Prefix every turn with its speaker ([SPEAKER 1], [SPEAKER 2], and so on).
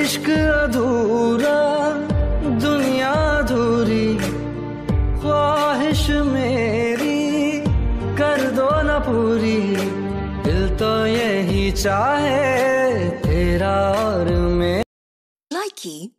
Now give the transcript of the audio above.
[SPEAKER 1] इश्क अधूरा, दुनिया अधूरी, ख्वाहिश मेरी, कर दो न पूरी। दिल तो यही चाहे, तेरा और मैं
[SPEAKER 2] Likey